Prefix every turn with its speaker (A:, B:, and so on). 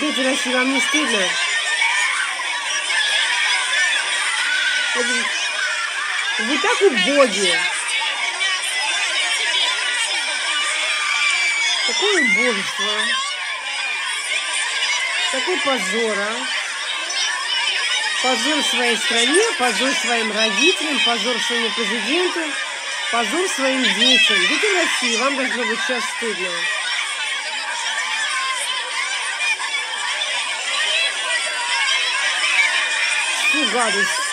A: Дети России, вам не стыдно? Вы так убоги. Какое убожество. Такой позор, а. Позор своей стране, позор своим родителям, позор своему президенту, позор своим детям. Дети России, вам должно быть сейчас стыдно. vários.